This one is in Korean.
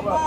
Yeah,